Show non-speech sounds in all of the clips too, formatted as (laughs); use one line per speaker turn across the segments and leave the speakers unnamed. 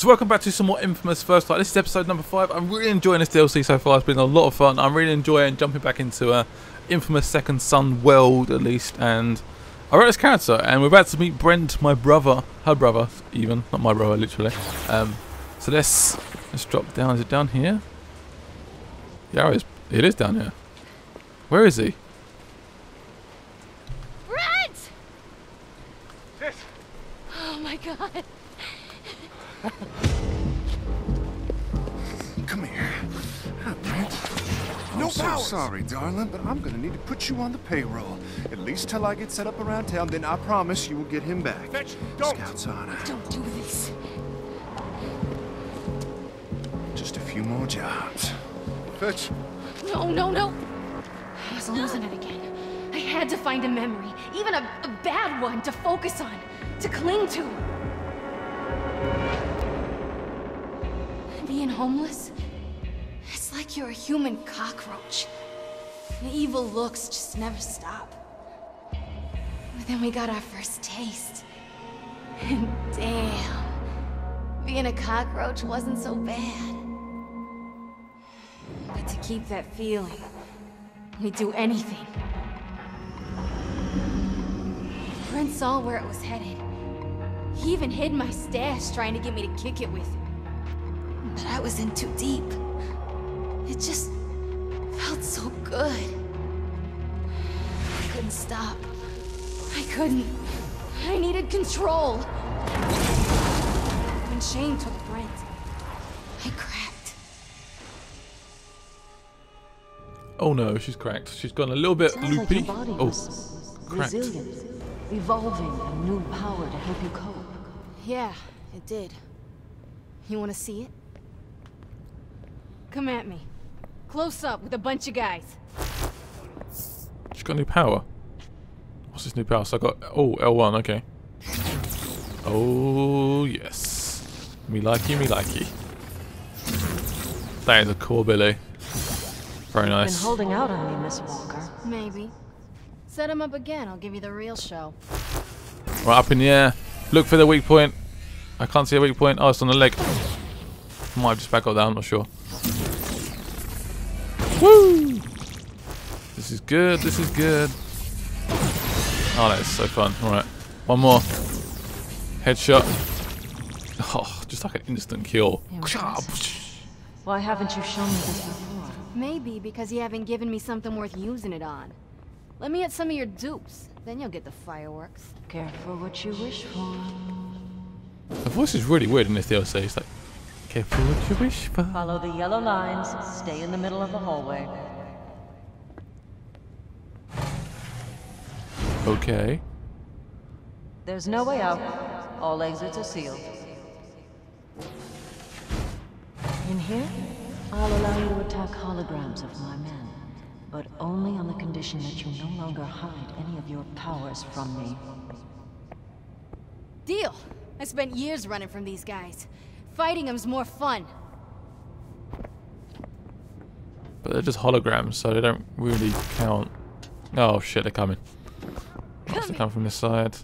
So welcome back to some more Infamous First Light. This is episode number 5. I'm really enjoying this DLC so far. It's been a lot of fun. I'm really enjoying jumping back into a Infamous Second Son world at least. And I wrote this character and we're about to meet Brent, my brother. Her brother, even. Not my brother, literally. Um, so let's, let's drop down. Is it down here? Yeah, it is, it is down here. Where is he?
Brent! Oh my god.
Come here. Hi, Brent. No I'm so
powers.
sorry, darling, but I'm gonna need to put you on the payroll. At least till I get set up around town, then I promise you will get him back.
Fetch, don't.
Scout's honor.
Don't do this.
Just a few more jobs.
Fetch.
No, no, no. I was losing it again. I had to find a memory, even a, a bad one, to focus on, to cling to. Being homeless, it's like you're a human cockroach. The evil looks just never stop. But then we got our first taste. (laughs) And damn, being a cockroach wasn't so bad. But to keep that feeling, we'd do anything. Brent saw where it was headed. He even hid my stash trying to get me to kick it with him. But I was in too deep. It just felt so good. I couldn't stop. I couldn't. I needed control. When Shane took Brent, I cracked.
Oh no, she's cracked. She's gone a little bit
Sounds like
loopy.
your
oh, cracked.
resilient, evolving a new power to help you cope.
Yeah, it did. You want to see it? Come at me. Close up with a bunch of guys.
She's got new power. What's this new power? So I got oh L1, okay. Oh yes. Me likey, me likey. That is a cool Billy. Very nice.
Been holding out on me, Miss Walker.
Maybe. Set him up again, I'll give you the real show.
Right up in the air. Look for the weak point. I can't see a weak point. Oh, it's on the leg. Might have just back up down, I'm not sure. Woo! This is good, this is good. Oh, that is so fun. Alright. One more. Headshot. Oh, just like an instant kill.
Why haven't you shown me this before?
Maybe because you haven't given me something worth using it on. Let me hit some of your dupes, then you'll get the fireworks.
Careful what you wish for.
The voice is really weird in this DLC. It's like, careful what you wish for.
Follow the yellow lines, stay in the middle of the hallway.
Okay.
There's no way out. All exits are sealed. In here, I'll allow you to attack holograms of my men. But only on the condition that you no longer hide any of your powers from me.
Deal! I spent years running from these guys. Fighting them's more fun.
But they're just holograms, so they don't really count. Oh shit, they're coming. Must have come from this side.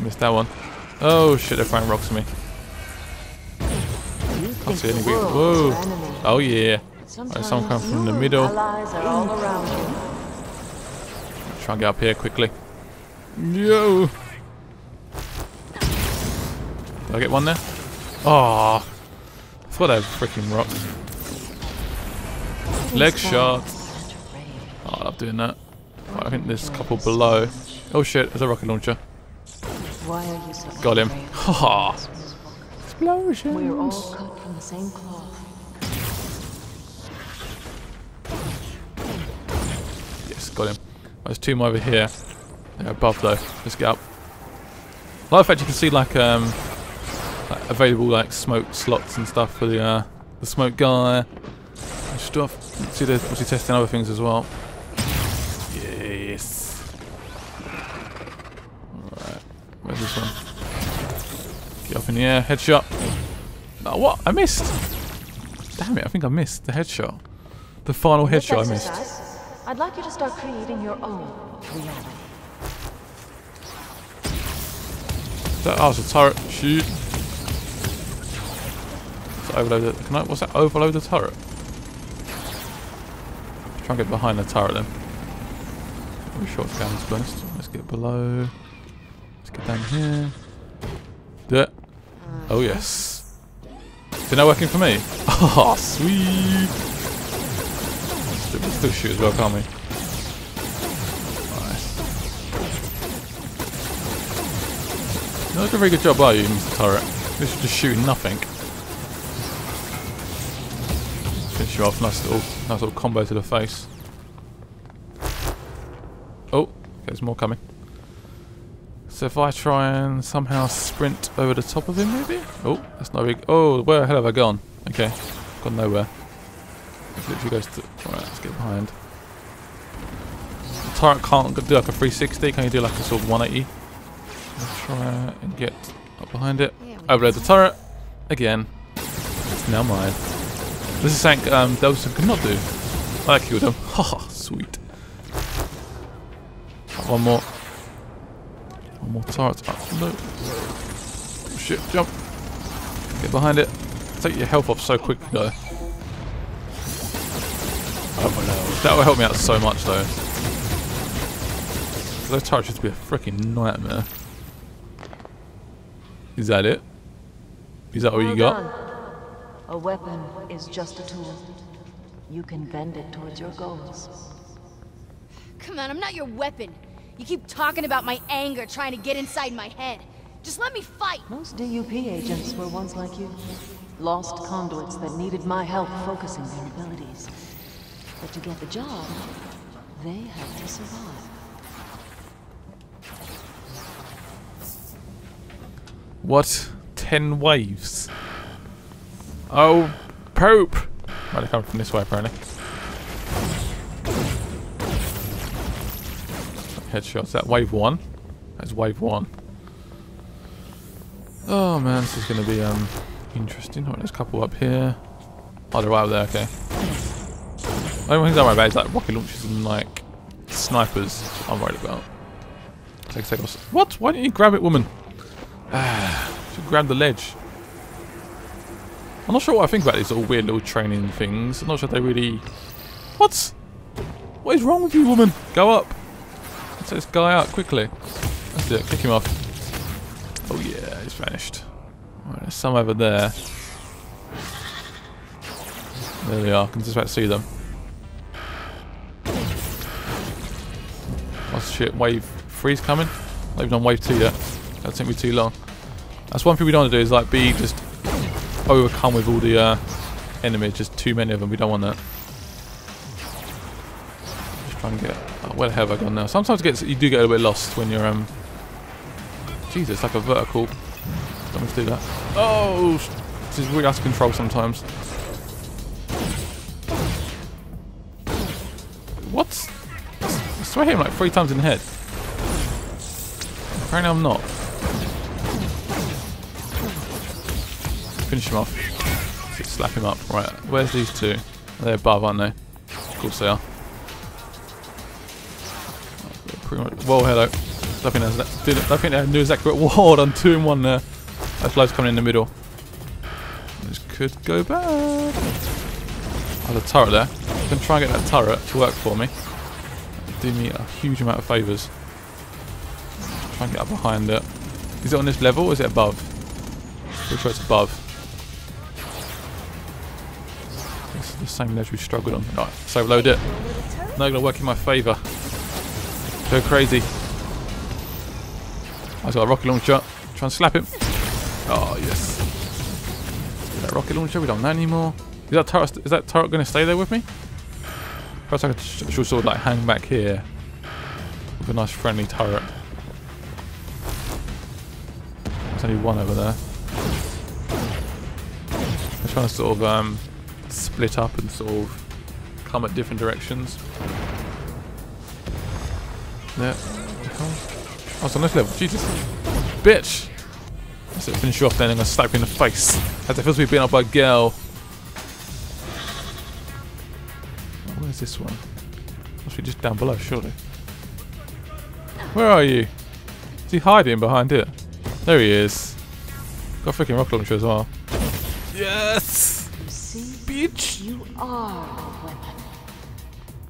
Missed that one. Oh shit, they're throwing rocks at me. Can't see any. Whoa! Oh yeah. Oh, right, someone come from the middle.
Allies are all around you.
Try and get up here quickly. Yo! Did I get one there? Oh, I thought they were freaking rocks. Leg shot. Oh, I love doing that. Right, I think there's a couple below. Oh shit, there's a rocket launcher.
Why are you so
Got him. (laughs)
We're all
Explosions.
cut from the same cloth.
Yes, got him. There's two more over here. They're above though. Let's get up. I like the fact you can see like um like available like smoke slots and stuff for the uh the smoke guy and stuff. See they're obviously testing other things as well. Yes. Alright. Where's this one? Get up in the air, headshot. No what? I missed! Damn it, I think I missed the headshot. The final
This
headshot I missed.
I'd like you to start creating your own reality.
That, oh, it's a turret. Shoot. It's overload the, can I, what's that? Overload the turret? Try and get behind the turret then. Very short scans first. Let's get below. Let's get down here. Do it. Oh yes. Is it not working for me? (laughs) Oh, sweet. Let's still shoot as well, can't we? Nice. Not doing a very good job, are you, Mr. Turret? This is just shooting nothing. Finish you off, nice little, nice little combo to the face. Oh, there's more coming. So if I try and somehow sprint over the top of him, maybe? Oh, that's not big. Oh, where the hell have I gone? Okay, gone nowhere. It literally goes to. Alright, let's get behind. The turret can't do like a 360. Can you do like a sort of 180? Let's try and get up behind it. Overload the turret. Again. It's now mine. This is something um, Delsin could not do. I killed him. (laughs) Haha, sweet. One more. One more turret. Oh, no. Oh, shit, jump. Get behind it. Take your health off so quick, though. Oh no. That will help me out so much, though. Those turrets used to be a freaking nightmare. Is that it? Is that all you got?
done. A weapon is just a tool. You can bend it towards your goals.
Come on, I'm not your weapon. You keep talking about my anger trying to get inside my head. Just let me fight.
Most DUP agents were once like you. Lost conduits that needed my help focusing their abilities. But to get the job, they had to survive.
What? Ten waves? Oh, Pope! Might have come from this way, apparently. Headshots. That wave one? That's wave one. Oh man, this is going to be um interesting. Oh, there's a couple up here. Oh, they're right there, okay. The only thing I'm worried about is like rocket launchers and like snipers. I'm worried about. Take a second. What? Why didn't you grab it, woman? (sighs) Should grab the ledge. I'm not sure what I think about these little weird little training things. I'm not sure they really... What? What is wrong with you, woman? Go up. Let's take this guy out quickly. Let's do it. Kick him off. Oh yeah, he's vanished. Right, there's some over there. There they are. I can just about see them. Oh shit, wave three's coming. Even on wave two yet. That took me too long. That's one thing we don't want to do is like be just overcome with all the uh, enemies. Just too many of them. We don't want that. Just try and get. Oh, where the hell have I gone now? Sometimes it gets, you do get a little bit lost when you're um. Jesus, like a vertical. Don't to do that. Oh, this is really out of control sometimes. What? I swear I hit him like three times in the head. Apparently I'm not. Finish him off. Just slap him up. Right, where's these two? They're above, aren't they? Of course they are. Whoa, hello. I think that's that. I think they knew exactly (laughs) what. Whoa, done two in one there. That's loads coming in the middle. This could go bad. I Oh, the turret there. I can try and get that turret to work for me. Do me a huge amount of favours. Try and get up behind it. Is it on this level or is it above? Pretty sure it's above. Same ledge we struggled on. Right, let's overload it. Now gonna work in my favour. Go crazy. I've got a rocket launcher. Try and slap him. Oh yes. Is that rocket launcher? We don't know anymore. Is that turret? Is that turret going to stay there with me? Perhaps I could sh- should sort of like hang back here with a nice friendly turret. There's only one over there. I'm trying to sort of um, split up and sort of come at different directions. Yeah. Oh, it's on this level. Jesus. Bitch! Let's finish you off then. I'm to slap you in the face. As it feels to be beaten up by a girl. Oh, where's this one? Must be just down below, surely. Where are you? Is he hiding behind it? There he is. Got a freaking rocket launcher as well. Yes!
You see?
Bitch!
You are a weapon.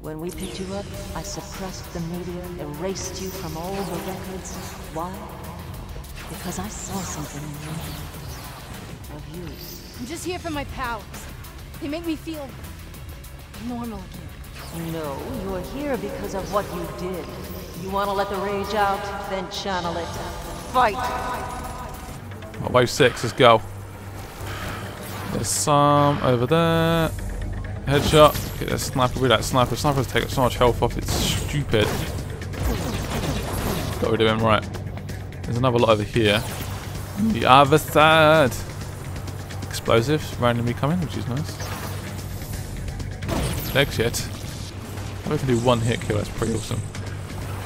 When we picked you up, I suppressed the media, erased you from all the records. Why? Because I saw something in you. Of use.
I'm just here for my powers. They make me feel normal again.
No, you're here because of what you did. You want to let the rage out? Then channel it. Fight!
Oh, wave six, let's go. There's some over there. Headshot. Get that sniper with that sniper. Snipers take so much health off, it's stupid. Got rid of him, right. There's another lot over here. The other side. Explosives randomly coming, which is nice. Legs yet. We can do one hit kill, that's pretty awesome.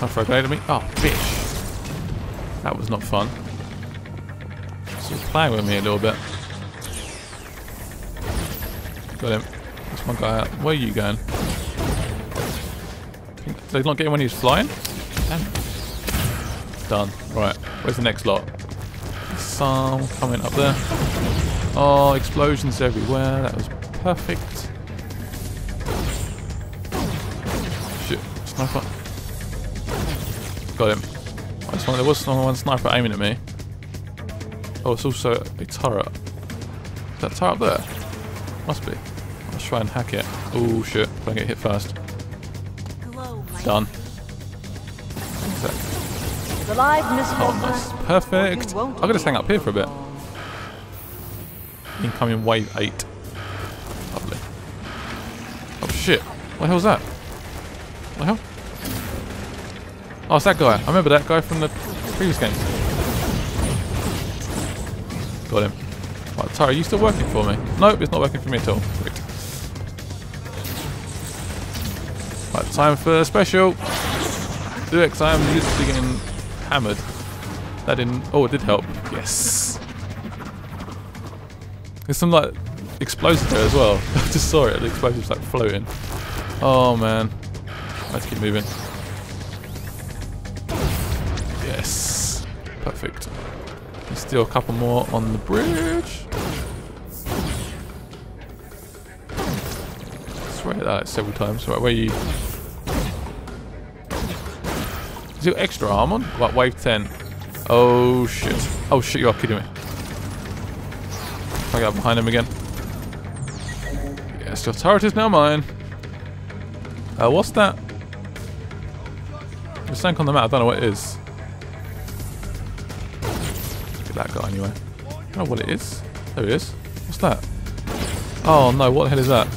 To throw a grenade at me. Oh, bitch. That was not fun. So playing with me a little bit. Got him. That's my guy out. Where are you going? Did they not get him when he was flying? Damn. Done. Right. Where's the next lot? Some coming up there. Oh, explosions everywhere. That was perfect. Shit. Sniper. Got him. Want, there was someone one sniper aiming at me. Oh, it's also a turret. Is that turret up there? Must be. Let's try and hack it. Oh shit, if I get hit first. Done.
The live
Oh, nice. Perfect. I'm going to just hang up here for a bit. (sighs) Incoming wave 8. Lovely. Oh shit. What the hell's that? What the hell? Oh, it's that guy. I remember that guy from the previous game. Got him. Right, Tara, are you still working for me? Nope, it's not working for me at all. Right, time for special. Do it, 'cause I am literally getting hammered. That didn't... Oh, it did help. Yes. There's some, like, explosives there as well. (laughs) I just saw it. The explosives, like, floating. Oh, man. Let's keep moving. Yes. Perfect. There's still a couple more on the bridge. Swear that several times. Right, where you? Is your extra arm on? What, wave 10? Oh shit. Oh shit, you are kidding me. I got behind him again. Yes, your turret is now mine. Uh, what's that? There's something on the map, I don't know what it is. Look at that guy anyway. I don't know what it is. There he is. What's that? Oh no, what the hell is that?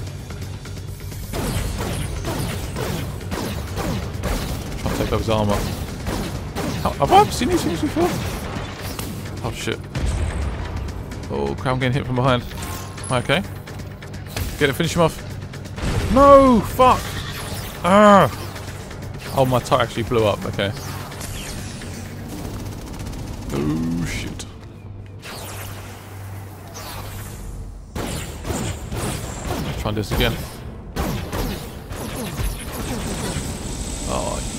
Take his armor. How, have I ever seen these things before? Oh shit. Oh crap, I'm getting hit from behind. Okay. Get it, finish him off. No! Fuck! Ah! Oh, my tire actually blew up. Okay. Oh, shit. Try this again.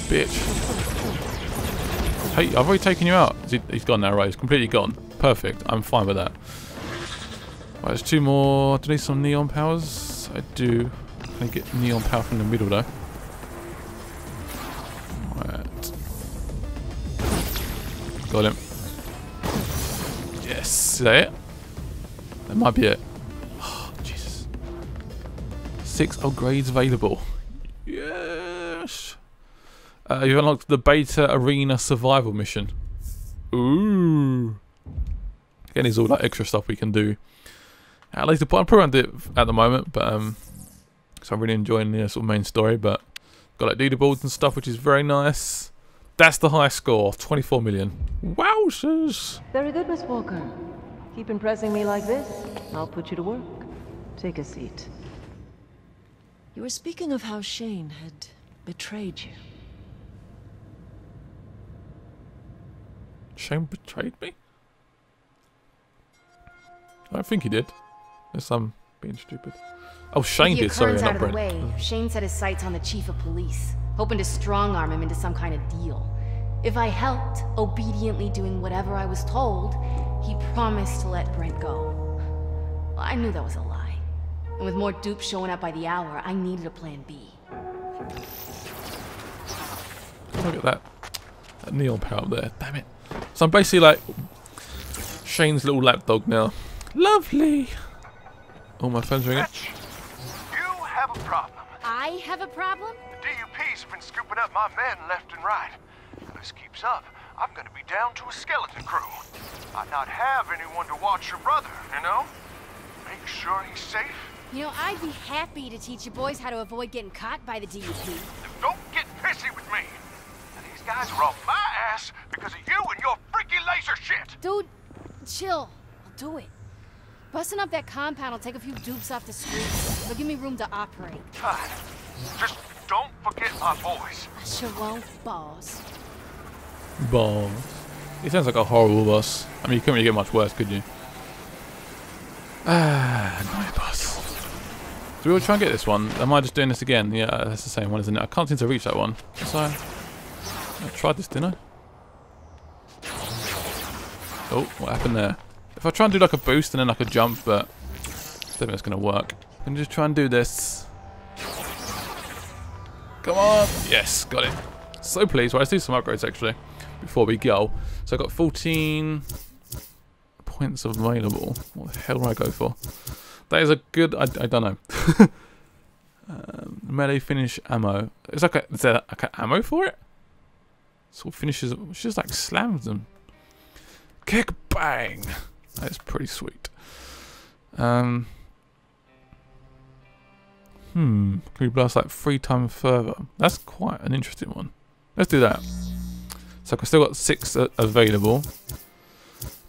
Bitch. Hey, I've already taken you out. He, he's gone now, right? He's completely gone. Perfect. I'm fine with that. Right, there's two more. Do I need some neon powers? I do. Can I get neon power from the middle, though? Right. Got him. Yes. Is that it? That might be it. Oh, (gasps) Jesus. Six upgrades available. Yes. Uh, you've unlocked the Beta Arena Survival Mission. Ooh. Again, there's all that extra stuff we can do. At least I'm probably around it at the moment, but um, so I'm really enjoying the sort of main story. But got like leaderboards and stuff, which is very nice. That's the high score, 24 million. Wowzers!
Very good, Miss Walker. Keep impressing me like this. I'll put you to work. Take a seat. You were speaking of how Shane had betrayed you.
Shane betrayed me? I don't think he did. Unless I'm being stupid. Oh, Shane did, sorry, not Brent.
way, Shane set his sights on the chief of police, hoping to strong arm him into some kind of deal. If I helped, obediently doing whatever I was told, he promised to let Brent go. Well, I knew that was a lie. And with more dupes showing up by the hour, I needed a plan B.
Look at that. That neon power up there. Damn it. So I'm basically like Shane's little lapdog now. Lovely. Oh, my phone's ringing.
Fetch, you have a problem.
I have a problem?
The DUP's been scooping up my men left and right. If this keeps up, I'm gonna be down to a skeleton crew. I'd not have anyone to watch your brother, you know? Make sure he's safe.
You know, I'd be happy to teach you boys how to avoid getting caught by the DUP.
Don't get pissy with me. These guys are off my ass because of you and your freaky laser shit.
Dude, chill. I'll do it. Busting up that compound will take a few dupes off the streets. It'll give me room to operate.
God, just don't forget my boys.
I sure won't, boss.
Boss. He sounds like a horrible boss. I mean, you couldn't really get much worse, could you? Ah, (sighs) annoying boss. Do we all try and get this one? Am I just doing this again? Yeah, that's the same one, isn't it? I can't seem to reach that one. So, I tried this, didn't I? Oh, what happened there? If I try and do like a boost and then like a jump, but I don't think it's going to work. I'm just try and do this. Come on! Yes, got it. So pleased. Well, let's do some upgrades actually before we go. So I've got 14 points available. What the hell do I go for? That is a good... I, I don't know. (laughs) um, melee finish ammo. Is, like a, is there like an ammo for it? Sort of finishes... She just like slams them. Kick bang! That's pretty sweet. Um... Hmm. Can we blast like three times further? That's quite an interesting one. Let's do that. So I've still got six available.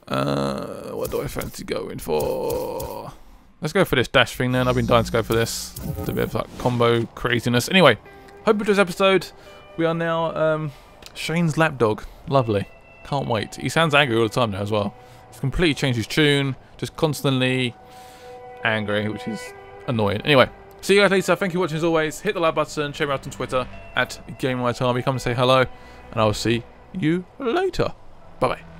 Uh, what do I fancy going for? Let's go for this dash thing then. I've been dying to go for this. A bit of like combo craziness. Anyway, hope you enjoyed this episode. We are now um, Shane's lapdog. Lovely. Can't wait. He sounds angry all the time now as well. He's completely changed his tune. Just constantly angry, which is annoying. Anyway, see you guys later. Thank you for watching as always. Hit the like button. Check me out on Twitter at GameRiotArmy. Come and say hello. And I will see you later. Bye-bye.